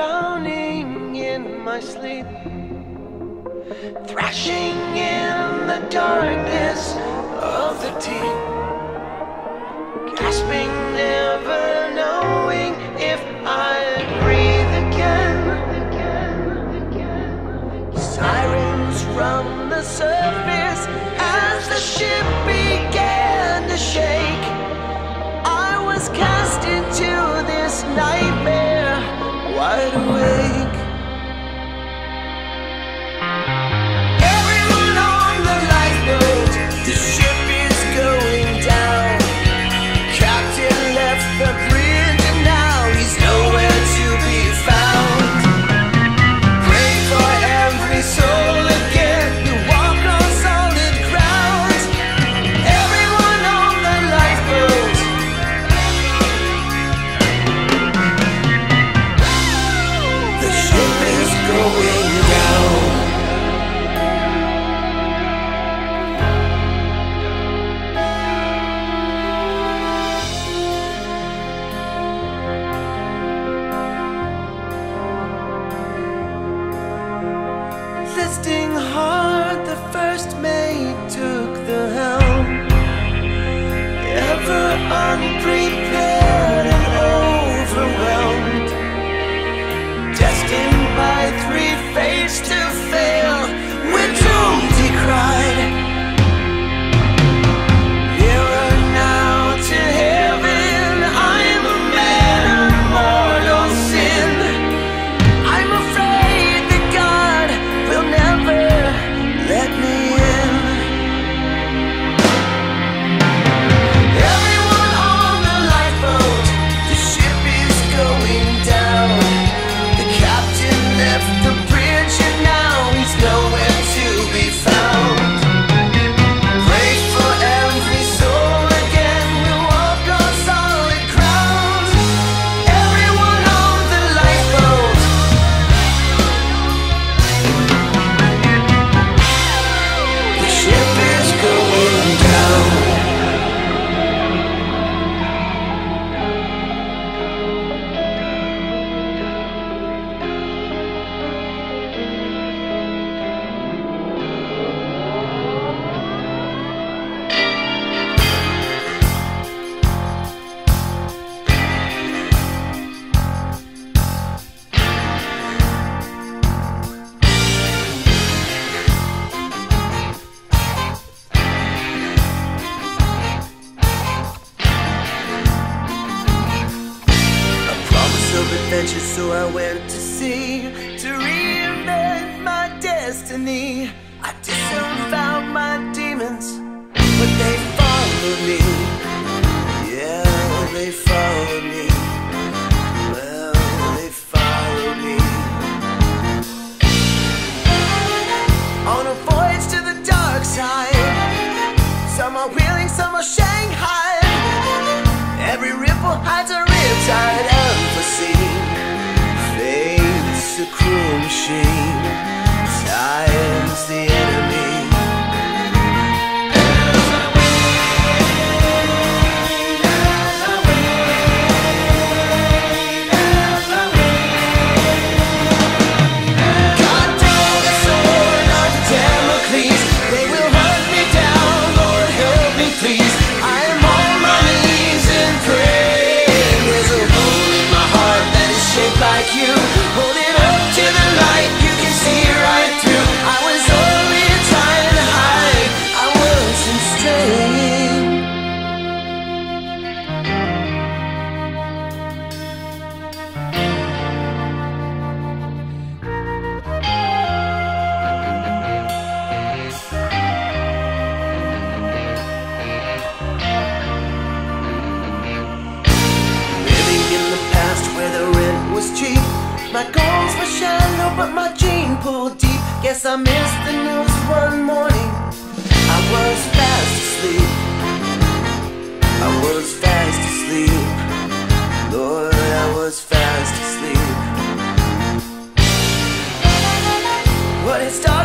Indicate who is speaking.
Speaker 1: drowning in my sleep, thrashing in the darkness of the deep, gasping, never knowing if I breathe again. Sirens from the surface. I missed the news one morning. I was fast asleep. I was fast asleep. Lord, I was fast asleep. What is dark?